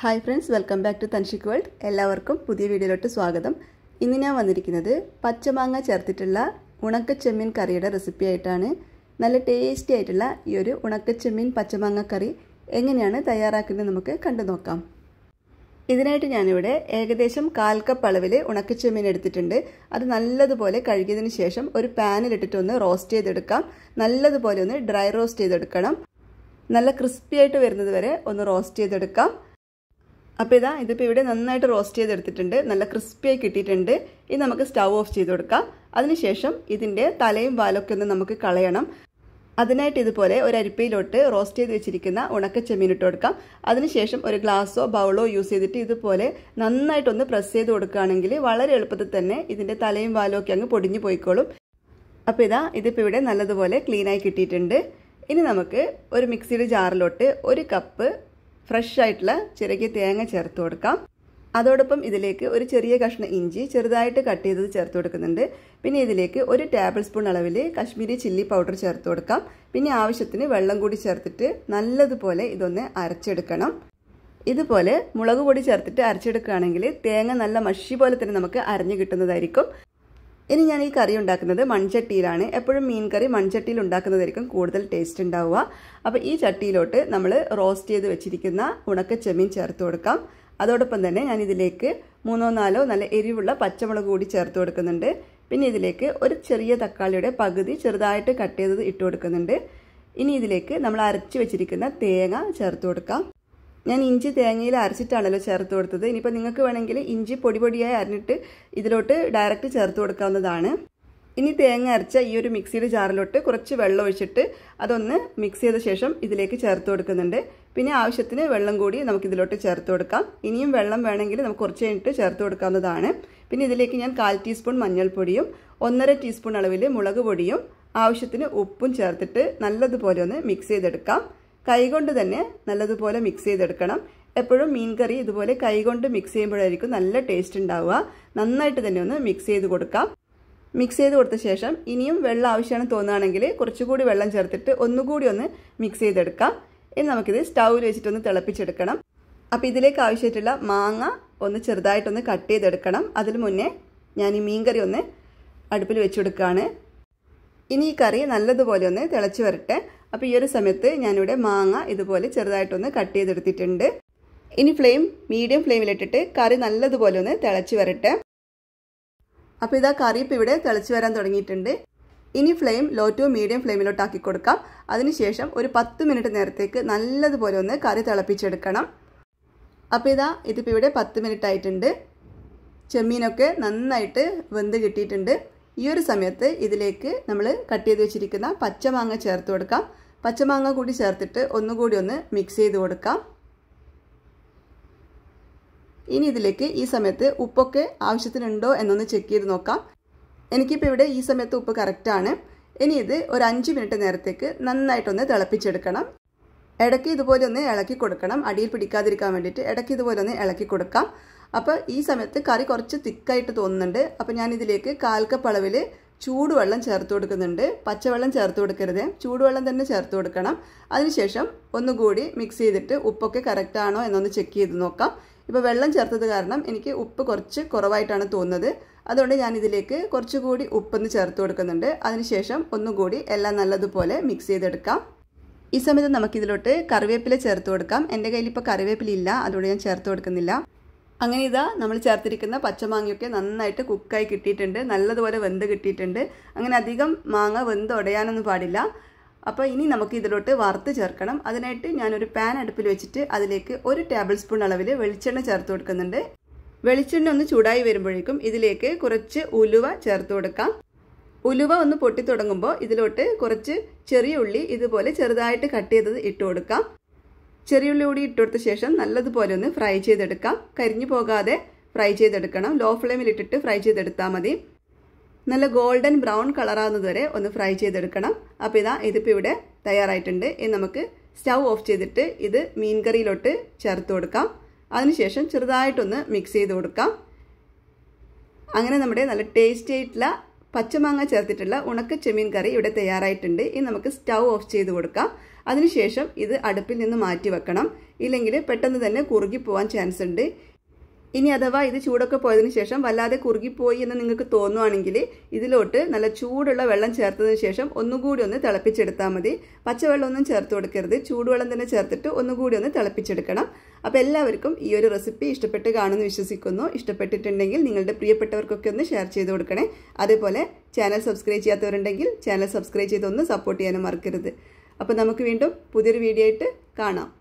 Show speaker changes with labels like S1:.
S1: Hi friends welcome back to Tanshik world എല്ലാവർക്കും പുതിയ വീഡിയോയിലോട്ട് സ്വാഗതം. ഇന്ന് ഞാൻ വന്നിരിക്കുന്നത് പച്ചമാങ്ങ ചേർത്തിട്ടുള്ള ഉണക്കച്ചെമ്മീൻ കറിയുടെ റെസിപ്പി ആയിട്ടാണ്. നല്ല ടേസ്റ്റി ആയിട്ടുള്ള ഈ ഒരു ഉണക്കച്ചെമ്മീൻ പച്ചമാങ്ങ കറി എങ്ങനെയാണ് തയ്യാറാക്കുന്നത് നമുക്ക് കണ്ടു നോക്കാം. ഇതിനായിട്ട് ഞാനിവിടെ ഏകദേശം കാൽ കപ്പ് അളവിൽ ഉണക്കച്ചെമ്മീൻ എടുത്തിട്ടുണ്ട്. അത് നല്ലതുപോലെ കഴുകിയതിന് ശേഷം ഒരു പാനിലിട്ടിട്ടൊന്ന് റോസ്റ്റ് ചെയ്തെടുക്കാം. നല്ലതുപോലെ ഒന്ന് ഡ്രൈ റോസ്റ്റ് ചെയ്തെടുക്കണം. നല്ല ക്രിസ്പി ആയിട്ട് വരുന്നത് വരെ ഒന്ന് റോസ്റ്റ് ചെയ്തെടുക്കാം. അപ്പോൾ ഇതാ ഇതിപ്പോൾ ഇവിടെ നന്നായിട്ട് റോസ്റ്റ് ചെയ്തെടുത്തിട്ടുണ്ട്. നല്ല ക്രിസ്പിയായി കിട്ടിയിട്ടുണ്ട്. ഇത് നമുക്ക് സ്റ്റൗ ഓഫ് ചെയ്ത് കൊടുക്കാം. അതിനുശേഷം ഇതിന്റെ തലയും വാലൊക്കെ ഒന്ന് നമുക്ക് കളയണം. അതിനായിട്ട് ഇതുപോലെ ഒരു അരിപ്പയിലോട്ട് റോസ്റ്റ് ചെയ്ത് വെച്ചിരിക്കുന്ന ഉണക്ക ചെമ്മീൻ ഇട്ട് കൊടുക്കാം. അതിനുശേഷം ഒരു ഗ്ലാസ്സോ ബൗളോ യൂസ് ചെയ്തിട്ട് ഇതുപോലെ നന്നായിട്ടൊന്ന് പ്രസ് ചെയ്ത് കൊടുക്കുകയാണെങ്കിൽ വളരെ എളുപ്പത്തിൽ തന്നെ ഇതിന്റെ തലയും വാലും ഒക്കെ അങ്ങ് പൊടിഞ്ഞു പോയിക്കോളും. അപ്പോൾ ഇതാ ഇതിപ്പോൾ ഇവിടെ നല്ലതുപോലെ ക്ലീനായി കിട്ടിയിട്ടുണ്ട്. ഇനി നമുക്ക് ഒരു മിക്സിയുടെ ജാറിലോട്ട് ഒരു കപ്പ് ഫ്രഷ് ആയിട്ടുള്ള ചിരകിയ തേങ്ങ ചേർത്ത് കൊടുക്കാം. അതോടൊപ്പം ഇതിലേക്ക് ഒരു ചെറിയ കഷ്ണം ഇഞ്ചി ചെറുതായിട്ട് കട്ട് ചെയ്തത് ചേർത്ത് കൊടുക്കുന്നുണ്ട്. പിന്നെ ഇതിലേക്ക് ഒരു ടേബിൾ സ്പൂൺ അളവിൽ കശ്മീരി ചില്ലി പൗഡർ ചേർത്ത് കൊടുക്കാം. പിന്നെ ആവശ്യത്തിന് വെള്ളം കൂടി ചേർത്തിട്ട് നല്ലതുപോലെ ഇതൊന്ന് അരച്ചെടുക്കണം. ഇതുപോലെ മുളക് പൊടി ചേർത്തിട്ട് അരച്ചെടുക്കുകയാണെങ്കിൽ തേങ്ങ നല്ല മഷി പോലെ തന്നെ നമുക്ക് അരഞ്ഞു കിട്ടുന്നതായിരിക്കും. ഇനി ഞാൻ ഈ കറി ഉണ്ടാക്കുന്നത് മൺചട്ടിയിലാണ്. എപ്പോഴും മീൻ കറി മൺചട്ടിയിൽ ഉണ്ടാക്കുന്നതായിരിക്കും കൂടുതൽ ടേസ്റ്റ് ഉണ്ടാവുക. അപ്പോൾ ഈ ചട്ടിയിലോട്ട് നമ്മൾ റോസ്റ്റ് ചെയ്ത് വെച്ചിരിക്കുന്ന ഉണക്ക ചെമ്മീൻ ചേർത്ത് കൊടുക്കാം. അതോടൊപ്പം തന്നെ ഞാൻ ഇതിലേക്ക് മൂന്നോ നാലോ നല്ല എരിവുള്ള പച്ചമുളക് കൂടി ചേർത്ത് കൊടുക്കുന്നുണ്ട്. പിന്നെ ഇതിലേക്ക് ഒരു ചെറിയ തക്കാളിയുടെ പകുതി ചെറുതായിട്ട് കട്ട് ചെയ്തത് ഇട്ട് കൊടുക്കുന്നുണ്ട്. ഇനി ഇതിലേക്ക് നമ്മൾ അരച്ച് വെച്ചിരിക്കുന്ന തേങ്ങ ചേർത്ത് കൊടുക്കാം. ഞാൻ ഇഞ്ചി തേങ്ങയിൽ അരച്ചിട്ടാണല്ലോ ചേർത്ത് കൊടുത്തത്. ഇനിയിപ്പോൾ നിങ്ങൾക്ക് വേണമെങ്കിൽ ഇഞ്ചി പൊടി പൊടിയായി അരിഞ്ഞിട്ട് ഇതിലോട്ട് ഡയറക്റ്റ് ചേർത്ത് കൊടുക്കാവുന്നതാണ്. ഇനി തേങ്ങ അരച്ച ഈ ഒരു മിക്സിയുടെ ജാറിലോട്ട് കുറച്ച് വെള്ളം ഒഴിച്ചിട്ട് അതൊന്ന് മിക്സ് ചെയ്ത ശേഷം ഇതിലേക്ക് ചേർത്ത് കൊടുക്കുന്നുണ്ട്. പിന്നെ ആവശ്യത്തിന് വെള്ളം കൂടി നമുക്ക് ഇതിലോട്ട് ചേർത്ത് കൊടുക്കാം. ഇനിയും വെള്ളം വേണമെങ്കിൽ നമുക്ക് കുറച്ച് കഴിഞ്ഞിട്ട് ചേർത്ത് കൊടുക്കാവുന്നതാണ്. പിന്നെ ഇതിലേക്ക് ഞാൻ കാൽ ടീസ്പൂൺ മഞ്ഞൾപ്പൊടിയും ഒന്നര ടീസ്പൂൺ അളവിൽ മുളക് പൊടിയും ആവശ്യത്തിന് ഉപ്പും ചേർത്തിട്ട് നല്ലതുപോലെ ഒന്ന് മിക്സ് ചെയ്തെടുക്കാം. കൈകൊണ്ട് തന്നെ നല്ലതുപോലെ മിക്സ് ചെയ്തെടുക്കണം. എപ്പോഴും മീൻ കറി ഇതുപോലെ കൈകൊണ്ട് മിക്സ് ചെയ്യുമ്പോഴായിരിക്കും നല്ല ടേസ്റ്റ് ഉണ്ടാവുക. നന്നായിട്ട് തന്നെ ഒന്ന് മിക്സ് ചെയ്ത് കൊടുക്കാം. മിക്സ് ചെയ്ത് കൊടുത്ത ശേഷം ഇനിയും വെള്ളം ആവശ്യമാണ് തോന്നുകയാണെങ്കിൽ കുറച്ചുകൂടി വെള്ളം ചേർത്തിട്ട് ഒന്നുകൂടി ഒന്ന് മിക്സ് ചെയ്തെടുക്കാം. ഇനി നമുക്കിത് സ്റ്റൗവിൽ വെച്ചിട്ടൊന്ന് തിളപ്പിച്ചെടുക്കണം. അപ്പോൾ ഇതിലേക്ക് ആവശ്യമായിട്ടുള്ള മാങ്ങ ഒന്ന് ചെറുതായിട്ടൊന്ന് കട്ട് ചെയ്തെടുക്കണം. അതിന് മുന്നേ ഞാൻ ഈ മീൻ കറി ഒന്ന് അടുപ്പിൽ വെച്ചെടുക്കുകയാണ് ഇനി ഈ കറി നല്ലതുപോലെ ഒന്ന് തിളച്ച് വരട്ടെ. അപ്പോൾ ഈ ഒരു സമയത്ത് ഞാനിവിടെ മാങ്ങ ഇതുപോലെ ചെറുതായിട്ടൊന്ന് കട്ട് ചെയ്തെടുത്തിട്ടുണ്ട്. ഇനി ഫ്ലെയിം മീഡിയം ഫ്ലെയിമിലിട്ടിട്ട് കറി നല്ലതുപോലെ ഒന്ന് തിളച്ച് വരട്ടെ. അപ്പോൾ ഇതാ കറി ഇപ്പോൾ ഇവിടെ തിളച്ച് വരാൻ തുടങ്ങിയിട്ടുണ്ട്. ഇനി ഫ്ലെയിം ലോ ടു മീഡിയം ഫ്ലെയിമിലോട്ട് ആക്കി കൊടുക്കാം. അതിനുശേഷം ഒരു പത്ത് മിനിറ്റ് നേരത്തേക്ക് നല്ലതുപോലെ ഒന്ന് കറി തിളപ്പിച്ചെടുക്കണം. അപ്പോൾ ഇതാ ഇതിപ്പോൾ ഇവിടെ പത്ത് മിനിറ്റ് ആയിട്ടുണ്ട്. ചെമ്മീനൊക്കെ നന്നായിട്ട് വെന്ത് കിട്ടിയിട്ടുണ്ട്. ഈ ഒരു സമയത്ത് ഇതിലേക്ക് നമ്മൾ കട്ട് ചെയ്ത് വെച്ചിരിക്കുന്ന പച്ചമാങ്ങ ചേർത്ത് കൊടുക്കാം. പച്ചമാങ്ങ കൂടി ചേർത്തിട്ട് ഒന്നുകൂടി ഒന്ന് മിക്സ് ചെയ്ത് കൊടുക്കാം. ഇനി ഇതിലേക്ക് ഈ സമയത്ത് ഉപ്പൊക്കെ ആവശ്യത്തിനുണ്ടോ എന്നൊന്ന് ചെക്ക് ചെയ്ത് നോക്കാം. എനിക്കിപ്പോൾ ഇവിടെ ഈ സമയത്ത് ഉപ്പ് കറക്റ്റാണ് ഇനി ഇത് ഒരു അഞ്ച് മിനിറ്റ് നേരത്തേക്ക് നന്നായിട്ടൊന്ന് തിളപ്പിച്ചെടുക്കണം. ഇടയ്ക്ക് ഇതുപോലെ ഒന്ന് ഇളക്കി കൊടുക്കണം. അടിയിൽ പിടിക്കാതിരിക്കാൻ വേണ്ടിയിട്ട് ഇടയ്ക്ക് ഇതുപോലെ ഒന്ന് ഇളക്കി കൊടുക്കാം. അപ്പോൾ ഈ സമയത്ത് കറി കുറച്ച് തിക്കായിട്ട് തോന്നുന്നുണ്ട്. അപ്പോൾ ഞാൻ ഇതിലേക്ക് കാൽക്കപ്പളവിൽ ചൂടുവെള്ളം ചേർത്ത് കൊടുക്കുന്നുണ്ട്. പച്ചവെള്ളം ചേർത്ത് കൊടുക്കരുത്. ചൂടുവെള്ളം തന്നെ ചേർത്ത് കൊടുക്കണം. അതിനുശേഷം ഒന്നുകൂടി മിക്സ് ചെയ്തിട്ട് ഉപ്പൊക്കെ കറക്റ്റാണോ എന്നൊന്ന് ചെക്ക് ചെയ്ത് നോക്കാം. ഇപ്പോൾ വെള്ളം ചേർത്തത് കാരണം എനിക്ക് ഉപ്പ് കുറച്ച് കുറവായിട്ടാണ് തോന്നുന്നത്. അതുകൊണ്ട് ഞാൻ ഇതിലേക്ക് കുറച്ചുകൂടി ഉപ്പൊന്ന് ചേർത്ത് കൊടുക്കുന്നുണ്ട്. അതിനുശേഷം ഒന്നുകൂടി എല്ലാം നല്ലതുപോലെ മിക്സ് ചെയ്തെടുക്കാം. ഈ സമയത്ത് നമുക്കിതിലോട്ട് കറിവേപ്പില ചേർത്ത് കൊടുക്കാം. എന്റെ കയ്യിൽ ഇപ്പോൾ കറിവേപ്പില ഇല്ല. അതുകൊണ്ട് ഞാൻ ചേർത്ത് കൊടുക്കുന്നില്ല. അങ്ങനെ ഇതാ നമ്മൾ ചേർത്തിരിക്കുന്ന പച്ചമാങ്ങയൊക്കെ നന്നായിട്ട് കുക്കായി കിട്ടിയിട്ടുണ്ട്. നല്ലതുപോലെ വെന്ത് കിട്ടിയിട്ടുണ്ട്. അങ്ങനെ അധികം മാങ്ങ വെന്ത് ഉടയാനൊന്നും പാടില്ല. അപ്പോൾ ഇനി നമുക്ക് ഇതിലോട്ട് വറുത്ത് ചേർക്കണം. അതിനായിട്ട് ഞാനൊരു പാൻ അടുപ്പിൽ വെച്ചിട്ട് അതിലേക്ക് ഒരു ടേബിൾ സ്പൂൺ അളവിൽ വെളിച്ചെണ്ണ ചേർത്ത് കൊടുക്കുന്നുണ്ട്. വെളിച്ചെണ്ണ ഒന്ന് ചൂടായി വരുമ്പോഴേക്കും ഇതിലേക്ക് കുറച്ച് ഉലുവ ചേർത്ത് കൊടുക്കാം. ഉലുവ ഒന്ന് പൊട്ടി തുടങ്ങുമ്പോൾ ഇതിലോട്ട് കുറച്ച് ചെറിയ ഉള്ളി ഇതുപോലെ ചെറുതായിട്ട് കട്ട് ചെയ്തത് ഇട്ട് കൊടുക്കാം. ചെറിയ ഉള്ളി കൂടി ഇട്ടെടുത്ത ശേഷം നല്ലതുപോലെ ഒന്ന് ഫ്രൈ ചെയ്തെടുക്കാം. കരിഞ്ഞു പോകാതെ ഫ്രൈ ചെയ്തെടുക്കണം. ലോ ഫ്ലെയിമിൽ ഇട്ടിട്ട് ഫ്രൈ ചെയ്തെടുത്താൽ മതി. നല്ല ഗോൾഡൻ ബ്രൗൺ കളറാകുന്നത് വരെ ഒന്ന് ഫ്രൈ ചെയ്തെടുക്കണം. അപ്പോൾ ഇതാ ഇതിപ്പോൾ ഇവിടെ തയ്യാറായിട്ടുണ്ട്. ഇനി നമുക്ക് സ്റ്റൗ ഓഫ് ചെയ്തിട്ട് ഇത് മീൻ കറിയിലോട്ട് ചേർത്ത് കൊടുക്കാം. അതിനുശേഷം ചെറുതായിട്ടൊന്ന് മിക്സ് ചെയ്ത് കൊടുക്കാം. അങ്ങനെ നമ്മുടെ നല്ല ടേസ്റ്റി ആയിട്ടുള്ള പച്ചമാങ്ങ ചേർത്തിട്ടുള്ള ഉണക്ക ചെമ്മീൻ കറി ഇവിടെ തയ്യാറായിട്ടുണ്ട്. ഇനി നമുക്ക് സ്റ്റൗ ഓഫ് ചെയ്ത് കൊടുക്കാം. അതിനുശേഷം ഇത് അടുപ്പിൽ നിന്ന് മാറ്റി വെക്കണം ഇല്ലെങ്കിൽ പെട്ടെന്ന് തന്നെ കുറുകി പോകാൻ ചാൻസ് ഉണ്ട്. ഇനി അഥവാ ഇത് ചൂടൊക്കെ പോയതിന് ശേഷം വല്ലാതെ കുറുകിപ്പോയി എന്ന് നിങ്ങൾക്ക് തോന്നുവാണെങ്കിൽ ഇതിലോട്ട് നല്ല ചൂടുള്ള വെള്ളം ചേർത്തതിന് ശേഷം ഒന്നുകൂടി ഒന്ന് തിളപ്പിച്ചെടുത്താൽ മതി. പച്ചവെള്ളമൊന്നും ചേർത്ത് കൊടുക്കരുത്. ചൂടുവെള്ളം തന്നെ ചേർത്തിട്ട് ഒന്നുകൂടി ഒന്ന് തിളപ്പിച്ചെടുക്കണം. അപ്പോൾ എല്ലാവർക്കും ഈ ഒരു റെസിപ്പി ഇഷ്ടപ്പെട്ട് കാണുമെന്ന് വിശ്വസിക്കുന്നു. ഇഷ്ടപ്പെട്ടിട്ടുണ്ടെങ്കിൽ നിങ്ങളുടെ പ്രിയപ്പെട്ടവർക്കൊക്കെ ഒന്ന് ഷെയർ ചെയ്ത് കൊടുക്കണേ. അതേപോലെ ചാനൽ സബ്സ്ക്രൈബ് ചെയ്യാത്തവരുണ്ടെങ്കിൽ ചാനൽ സബ്സ്ക്രൈബ് ചെയ്തൊന്ന് സപ്പോർട്ട് ചെയ്യാനും മറക്കരുത്. അപ്പോൾ നമുക്ക് വീണ്ടും പുതിയൊരു വീഡിയോ ആയിട്ട് കാണാം.